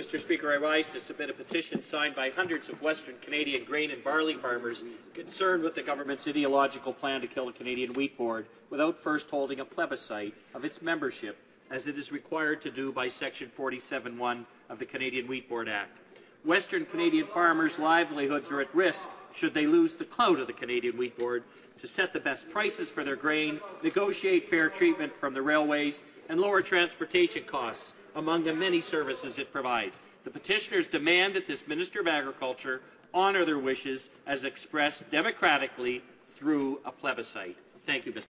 Mr. Speaker, I rise to submit a petition signed by hundreds of Western Canadian grain and barley farmers concerned with the government's ideological plan to kill the Canadian Wheat Board without first holding a plebiscite of its membership, as it is required to do by Section 47.1 of the Canadian Wheat Board Act. Western Canadian farmers' livelihoods are at risk should they lose the clout of the Canadian Wheat Board to set the best prices for their grain, negotiate fair treatment from the railways, and lower transportation costs among the many services it provides. The petitioners demand that this Minister of Agriculture honour their wishes as expressed democratically through a plebiscite. Thank you, Mr.